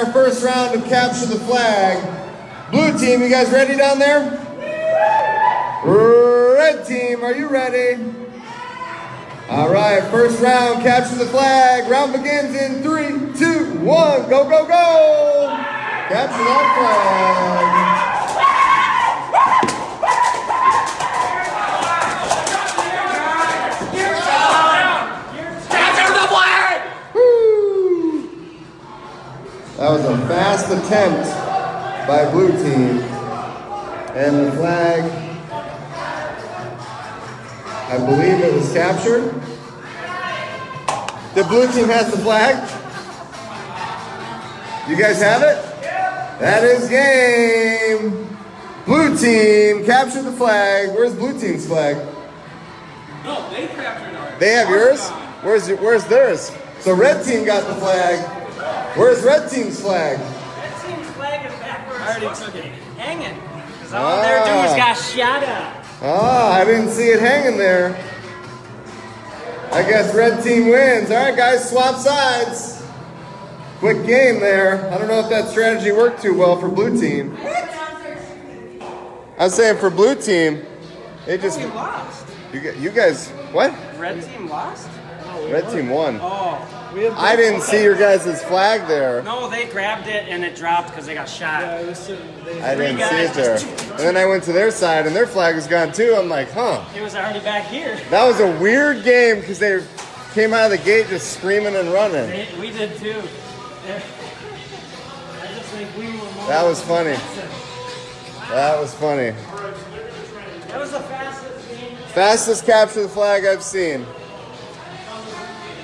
Our first round of capture the flag. Blue team, you guys ready down there? Red team, are you ready? All right, first round, capture the flag. Round begins in three, two, one. Go, go, go! Capture that flag. Woo! That was a fast attempt by blue team. And the flag, I believe it was captured. The blue team has the flag. You guys have it? That is game. Blue team captured the flag. Where's blue team's flag? No, they captured ours. They have yours? Where's where's theirs? So red team got the flag. Where's red team's flag? Red team's flag is backwards. I already took it. Hanging. Because all their dudes Ah. got shot at. Ah, I didn't see it hanging there. I guess red team wins. All right, guys, swap sides. Quick game there. I don't know if that strategy worked too well for blue team. I'm saying for blue team, they just We lost. you, gu- you guys what? Red team lost? Red team won. Oh. I didn't see your guys' flag there. No, they grabbed it and it dropped because they got shot. I didn't see it there. And then I went to their side and their flag was gone too. I'm like, huh. It was already back here. That was a weird game because they came out of the gate just screaming and running. They, we did too. I just think we were more. That was funny. That was funny. That was the fastest game. Fastest capture the flag I've seen.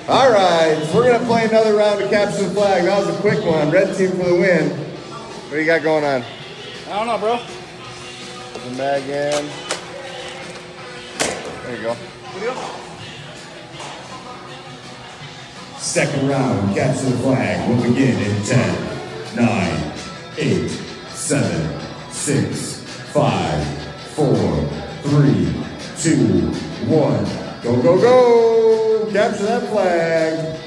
All right, we're gonna play another round of capture the flag. That was a quick one. Red team for the win. What do you got going on? I don't know, bro. The mag in. There you go. Second round, capture the flag will begin in 10, 9, 8, 7, 6, 5, 4, 3, 2, 1. Go, go, go! Capture that flag.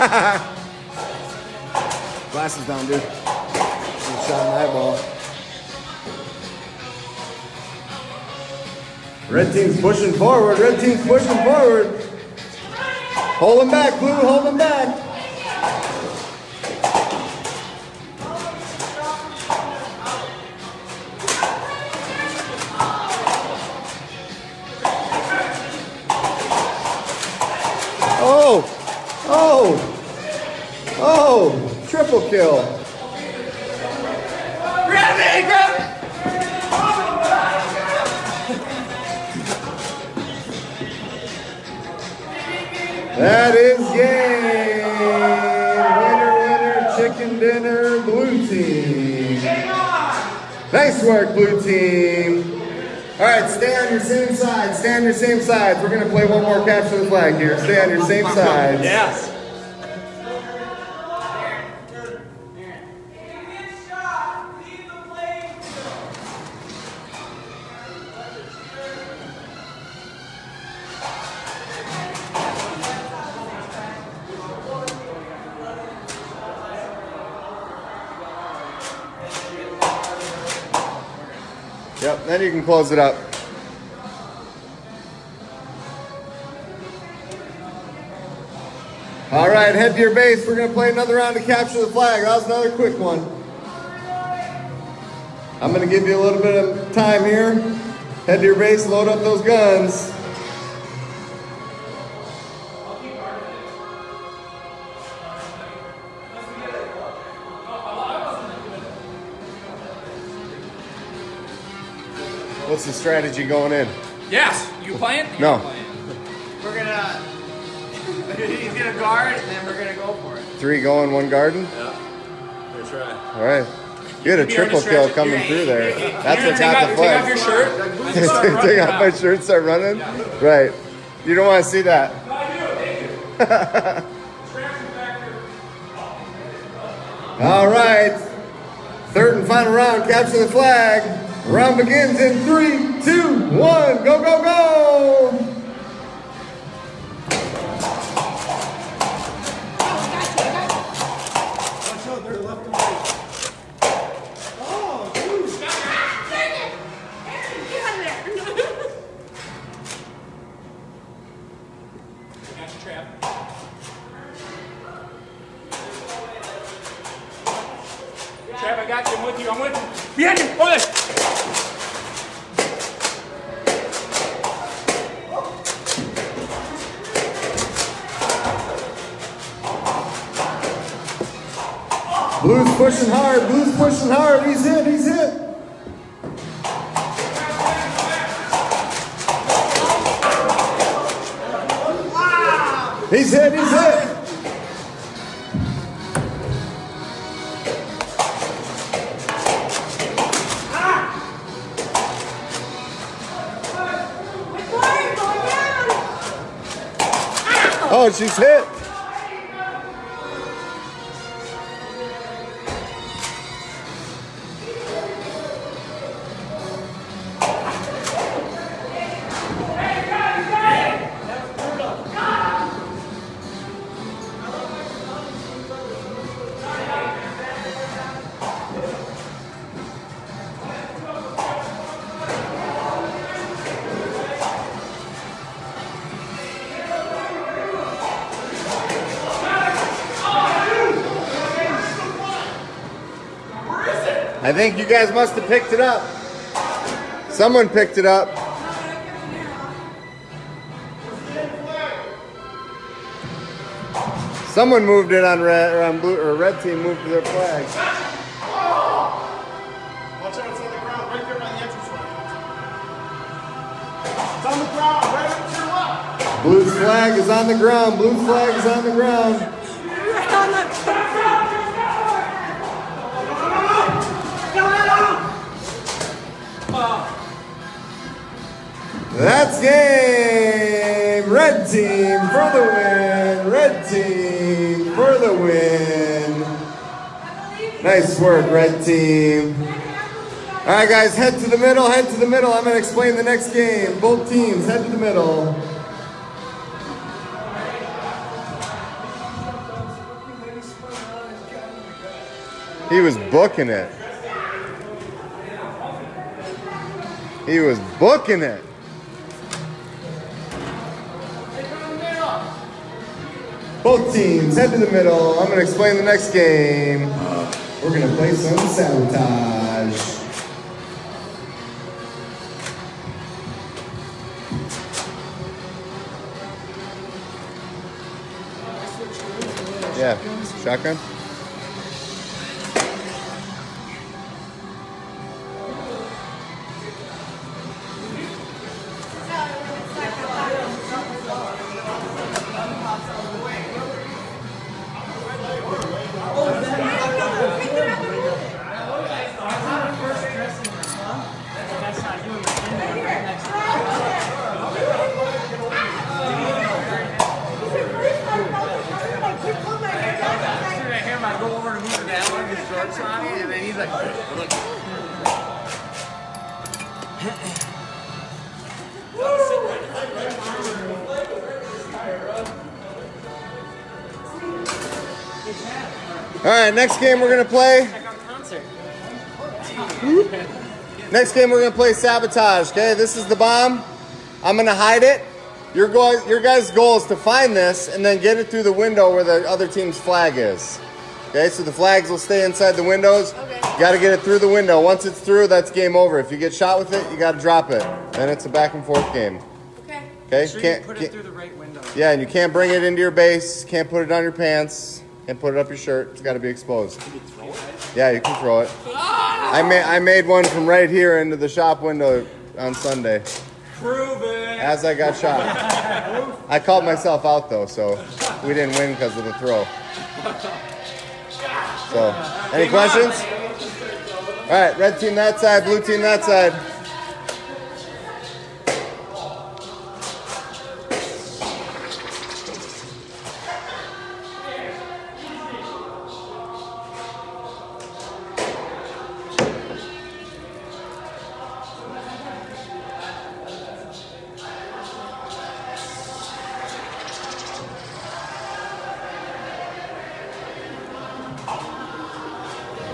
Glasses down, dude. Red team's pushing forward. Red team's pushing forward. Hold him back, Blue. Hold him back. Oh, oh, oh, triple kill. Grab it! Grab That is game. Winner, winner, chicken dinner, blue team. Nice work, blue team. All right, stay on your same side. Stay on your same sides. We're gonna play one more capture the flag here. Stay on your same sides. Yes. You can close it up. All right, head to your base. We're gonna play another round to capture the flag. That was another quick one. I'm gonna give you a little bit of time here. Head to your base, load up those guns. The strategy going in? Yes. You playing? No. You're playing. We're gonna. He's gonna guard, and then we're gonna go for it. Three going, one garden. Yeah. Good try. All right. You had a triple kill coming through there. That's what got the Take off your shirt. Take off my shirt, start running. Right. You don't want to see that. All right. Third and final round, capture the flag. Round begins in three, two, one. Go, go, go! She's hit. I think you guys must have picked it up. Someone picked it up. Someone moved it on red or on blue or red team moved their flag. Watch out. It's on the ground. Right there by the entranceway. It's on the ground. Right up to your left. Blue's flag is on the ground. Blue flag is on the ground. That's game. Red team for the win. Red team for the win. Nice work, red team. All right, guys, head to the middle. Head to the middle. I'm going to explain the next game. Both teams, head to the middle. He was booking it. He was booking it. Both teams, head to the middle. I'm going to explain the next game. We're to play some sabotage. Yeah, shotgun. Right, next game we're going to play. Check out concert. Next game we're gonna play sabotage. Okay, this is the bomb. I'm gonna hide it. Your go- your guys' goal is to find this and then get it through the window where the other team's flag is. Okay, so the flags will stay inside the windows. Okay. You gotta get it through the window. Once it's through, that's game over. If you get shot with it, you gotta drop it. Then it's a back and forth game. Okay. Okay, Sure can't, put can't- through the right window. yeah, and you can't bring it into your base. Can't put it on your pants. Can't put it up your shirt. It's got to be exposed. Yeah, you can throw it. I made I made one from right here into the shop window on Sunday. Prove it. As I got shot. I called myself out though, so we didn't win because of the throw. So, any questions? All right, red team that side, blue team that side.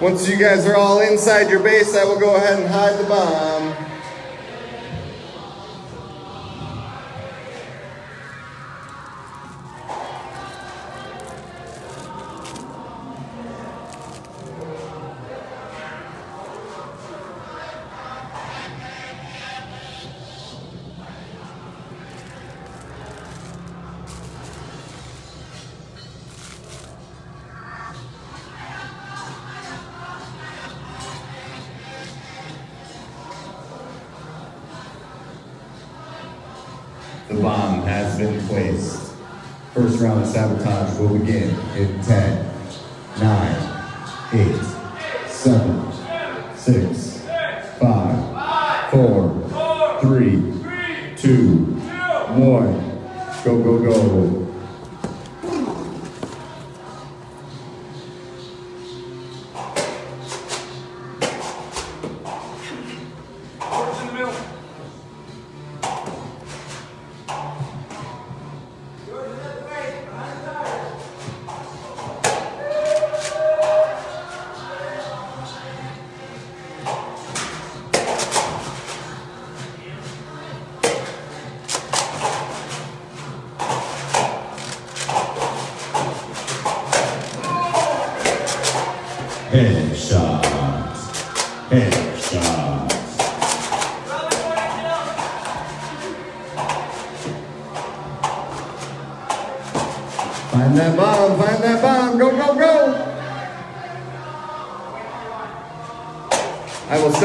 Once you guys are all inside your base, I will go ahead and hide the bomb. Round sabotage will begin in 10,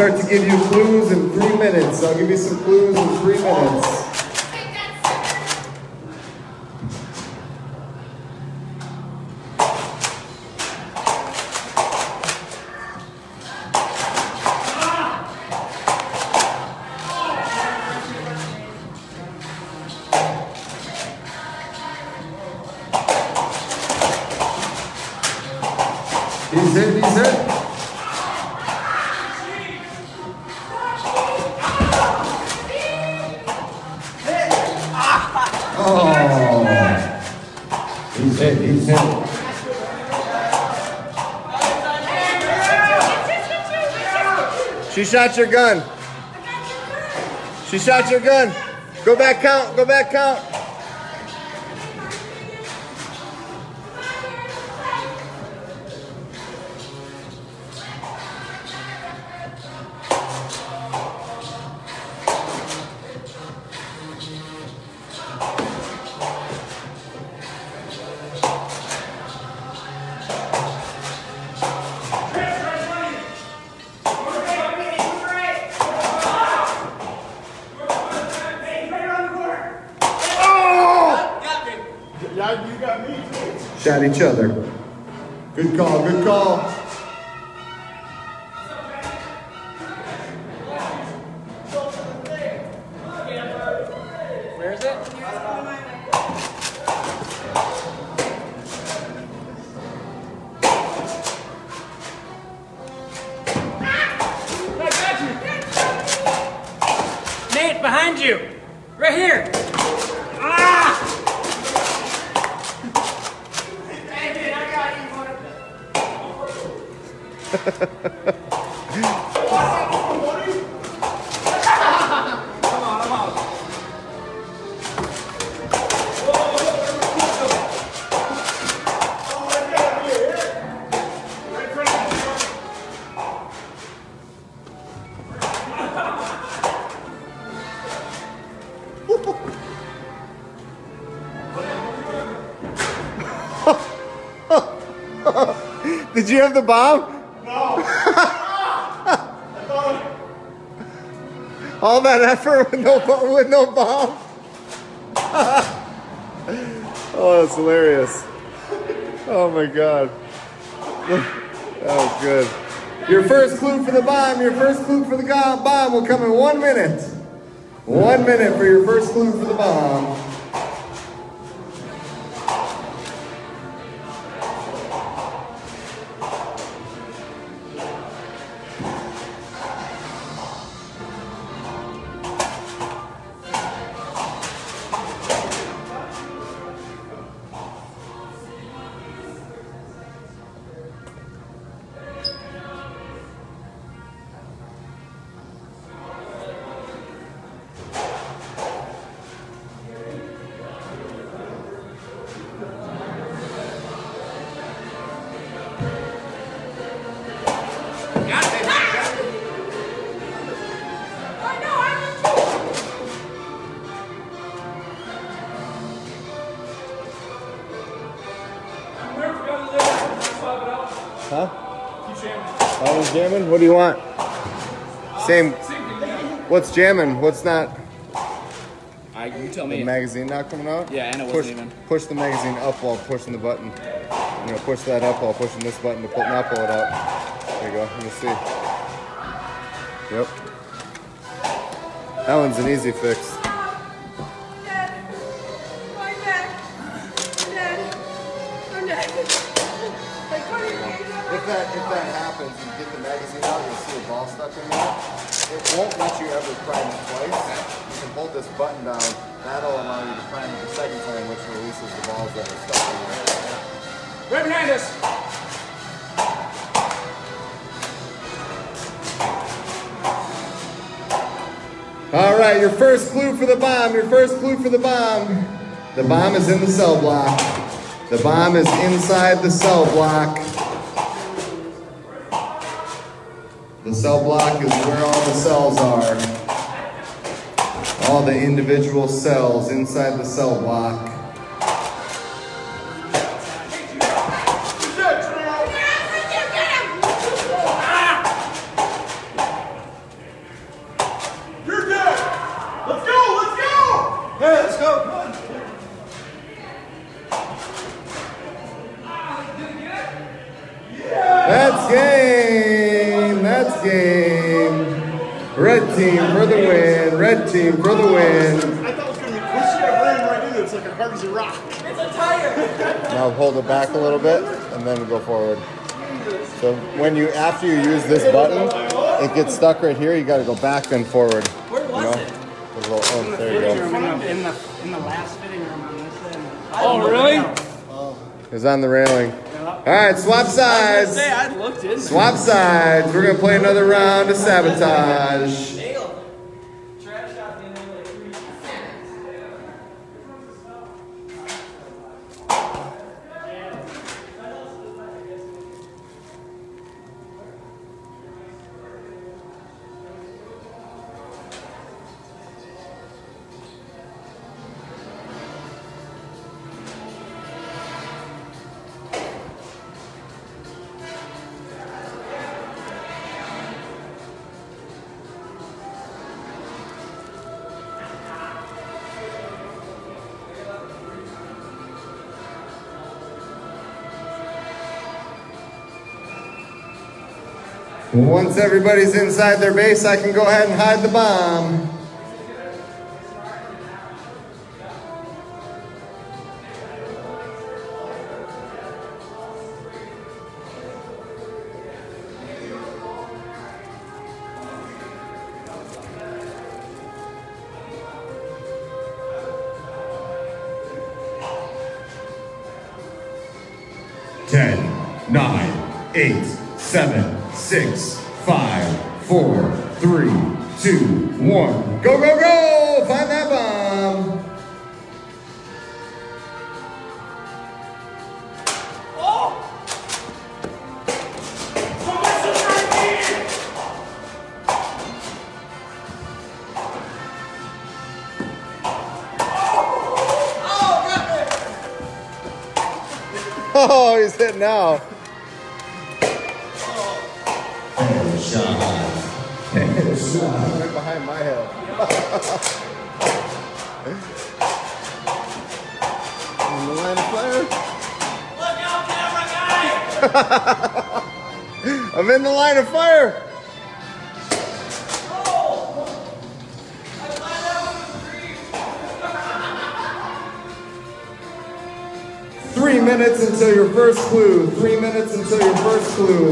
start to give you clues in three minutes. I'll give you some clues in three minutes. He's hit, he's hit. Shot your gun. She shot your gun. Go back count, go back count. Shot each other. Good call, good call. Did you have the bomb? No. All that effort with no with no bomb. oh, that's hilarious. Oh my god. That was good. Your first clue for the bomb, your first clue for the bomb will come in one minute. One minute for your first clue for the bomb. Jamming? What do you want? Same. Same thing, yeah. What's jamming? What's not? I, you tell The me. magazine not coming out? Yeah, and it wasn't push, even. Push the magazine up while pushing the button. You know, push that up while pushing this button to pull, now pull it out. There you go. Let me see. Yep. That one's an easy fix. All right, your first clue for the bomb. Your first clue for the bomb. The bomb is in the cell block. The bomb is inside the cell block. The cell block is where all the cells are. All the individual cells inside the cell block. When you after you use this button, it gets stuck right here. You got to go back and forward. Where was it? oh, there you go. In the, in the last fitting room on this end. Oh, really? It's on the railing. All right, swap sides. I looked in Swap sides. We're gonna play another round of sabotage. Once everybody's inside their base, I can go ahead and hide the bomb. Ten, nine, eight, seven, six, five, four, In the line of fire. Look out, camera guy! I'm in the line of fire. Three minutes until your first clue. Three minutes until your first clue.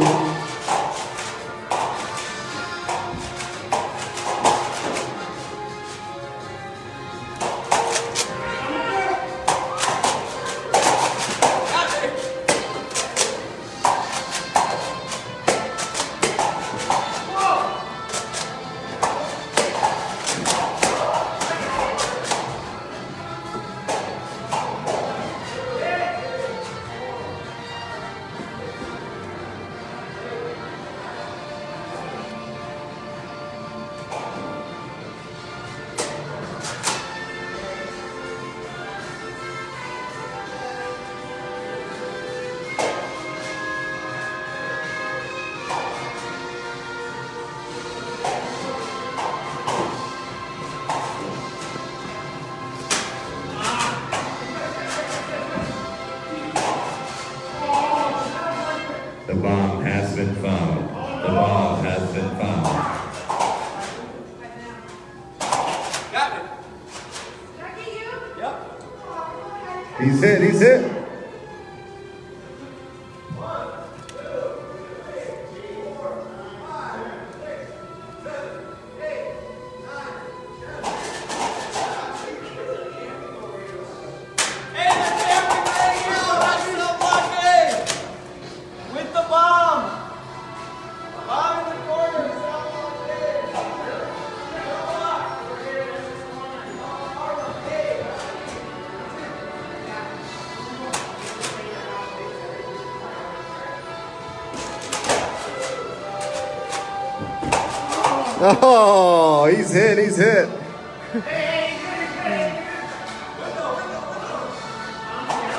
Oh, he's hit, he's hit.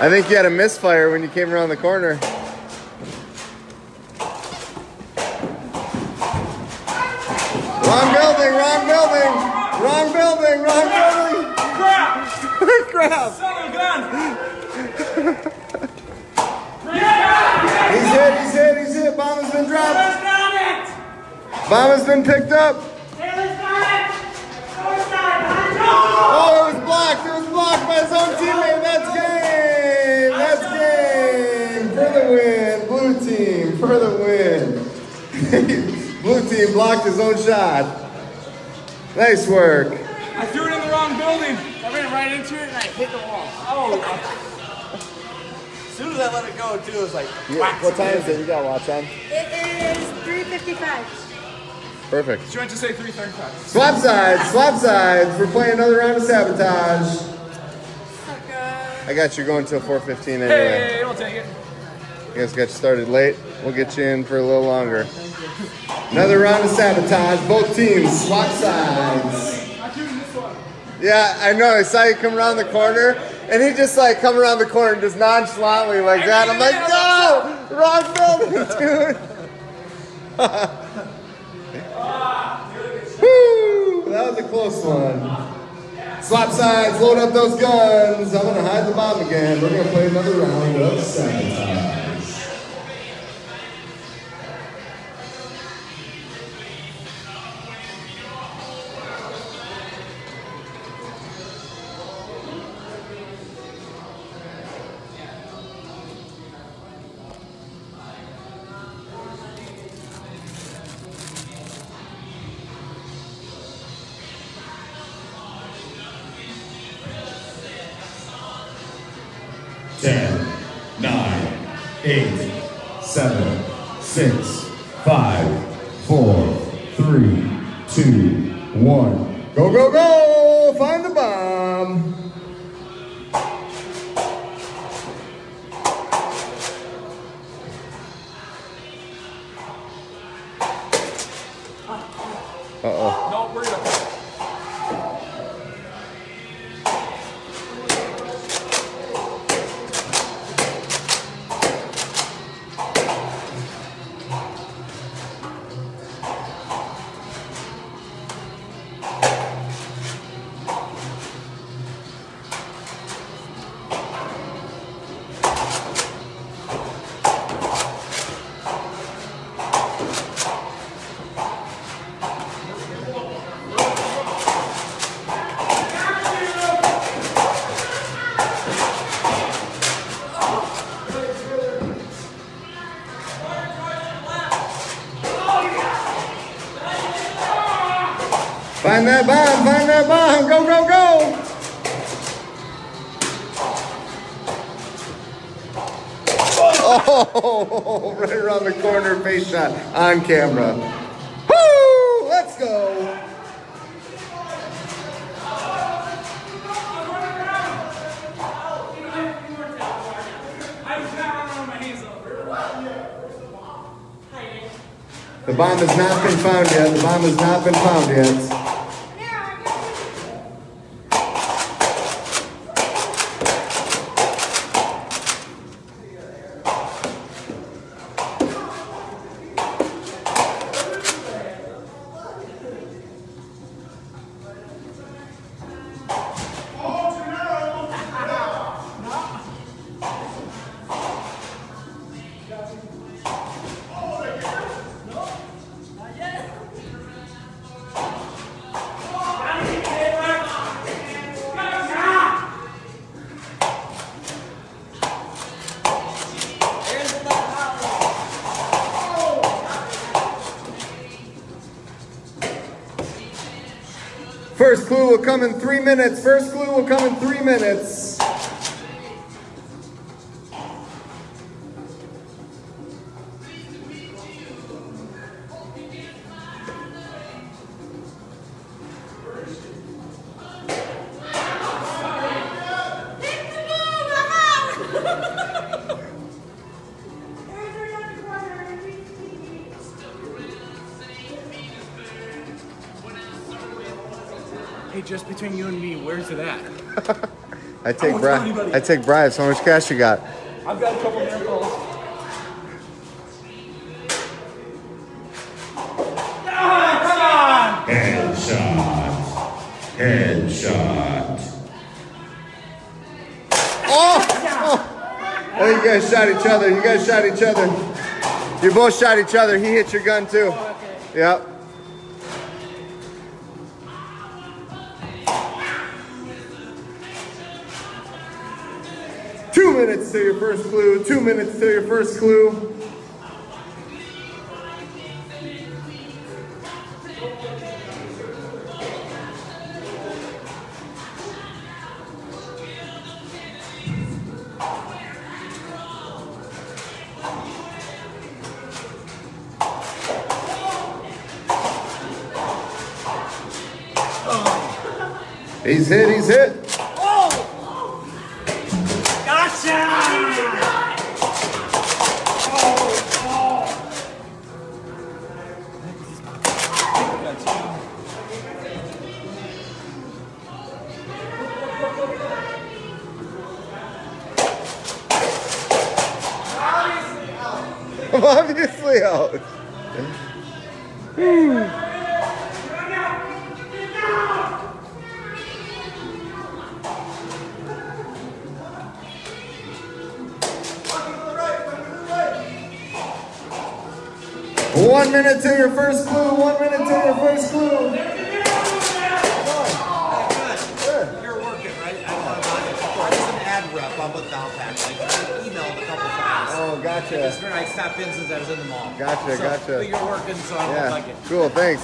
I think you had a misfire when you came around the corner. Wrong building, wrong building, wrong building, wrong building. Crap! Crap. Son gun! He's hit, he's hit, he's hit. Bomb has been dropped. Let's got it! Bomb has been picked up. Taylor's got it. Taylor's got. Oh, it was blocked. It was blocked by his own teammate. That's game. That's game. For the win. Blue team for the win. Blue team blocked his own shot. Nice work. I threw it in the wrong building. I ran right into it and I hit the wall. Oh, As soon as I let it go, too, it was like, what time is it? You got watch on. It is 3.55. Perfect. she went to say 335. Swap sides. Swap sides. We're playing another round of sabotage. Sucker. I got you going till 4:15 anyway. Hey, we'll take it. You guys got started late. We'll get you in for a little longer. Another round of sabotage. Both teams swap sides. I'm this one. Yeah, I know. I saw you come around the corner, and he just like come around the corner just nonchalantly like that. I'm like, no, wrong building, dude. That was a close one. Swap sides, load up those guns. I'm gonna hide the bomb again. We're gonna play another round of sabotage. 10, 9, 8, 7, Find that bomb, find that bomb. Go, go, go! Oh, right around the corner, face shot on camera. Woo! Let's go. The bomb has not been found yet. The bomb has not been found yet. Come in three minutes. First clue will come in three minutes. Between you and me, where's it at? I take bribe. I take bribes. How much cash you got? I've got a couple miracles. Headshot. Headshot. Oh! oh! I think you guys shot each other. You guys shot each other. You both shot each other. He hit your gun too. Oh, yep. To your first clue. Two minutes to your first clue. Gotcha, so, gotcha. But you're working, so I don't Yeah. like it. Cool. Thanks.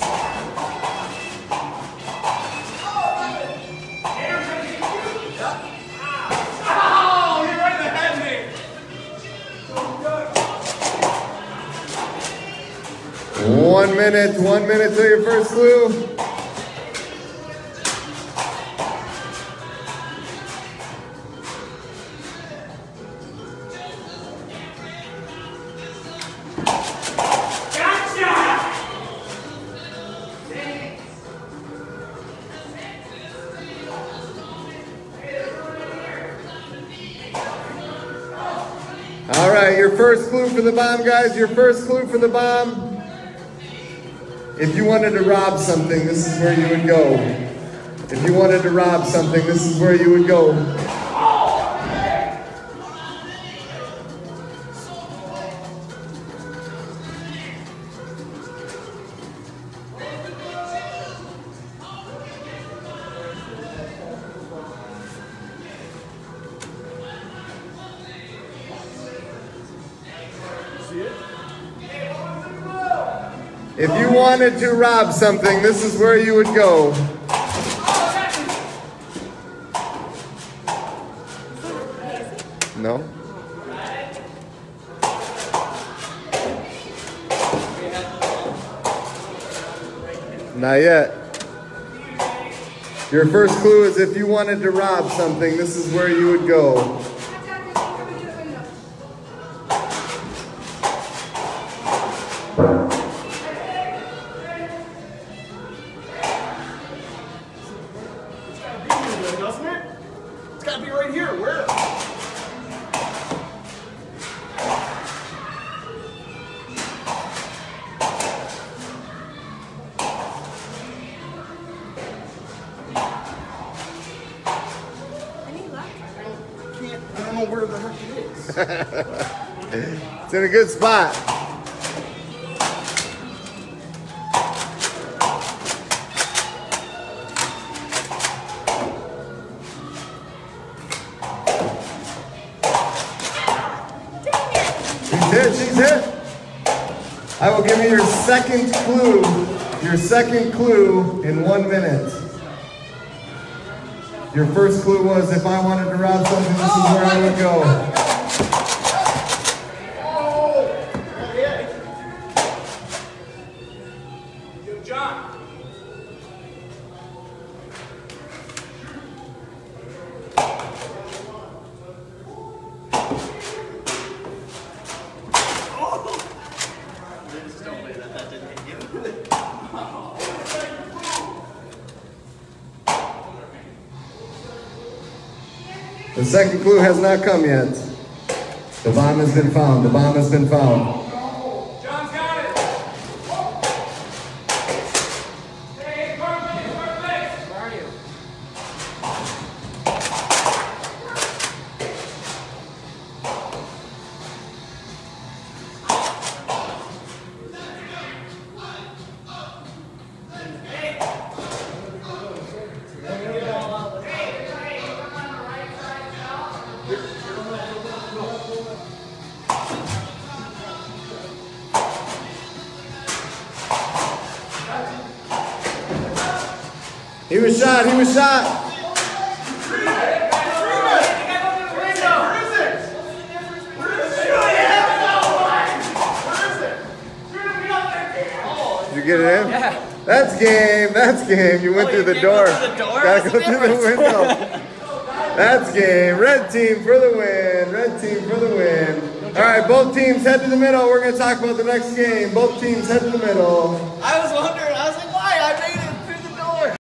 You're right in the head, Nate. One minute. One minute to your first clue. The bomb, guys. Your first clue for the bomb. If you wanted to rob something, this is where you would go. If you wanted to rob something, this is where you would go. If you wanted to rob something, this is where you would go. No? Not yet. Your first clue is if you wanted to rob something, this is where you would go. A good spot. She's hit, she's hit. I will give you your second clue, your second clue in one minute. Your first clue was if I wanted to rob something, this is where I would go. Has not come yet. The bomb has been found. The bomb has been found. Shot. He was shot. Did you get it in? Yeah. That's game. That's game. You went Oh, through you the door. through the door? Gotta What's go through the window. That's game. Red team for the win. Red team for the win. All right, both teams head to the middle. We're going to talk about the next game. Both teams head to the middle.